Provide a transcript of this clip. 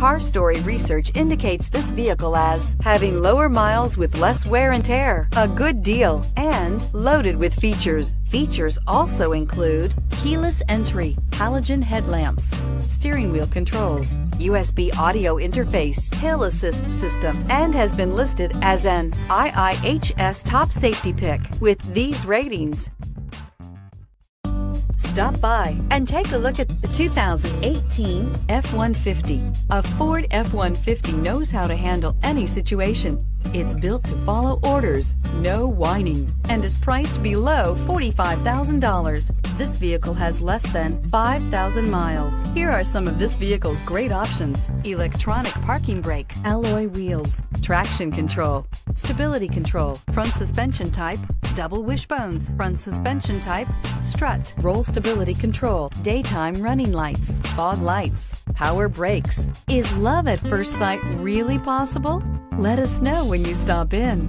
Car Story research indicates this vehicle as having lower miles with less wear and tear, a good deal, and loaded with features. Features also include keyless entry, halogen headlamps, steering wheel controls, USB audio interface, hill assist system, and has been listed as an IIHS top safety pick with these ratings. Stop by and take a look at the 2018 F-150. A Ford F-150 knows how to handle any situation. It's built to follow orders, no whining, and is priced below $45,000. This vehicle has less than 5,000 miles. Here are some of this vehicle's great options. Electronic parking brake, alloy wheels, traction control, stability control, front suspension type, double wishbones, front suspension type, strut, roll stability control, daytime running lights, fog lights, power brakes. Is love at first sight really possible? Let us know when you stop in.